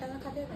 魚食べる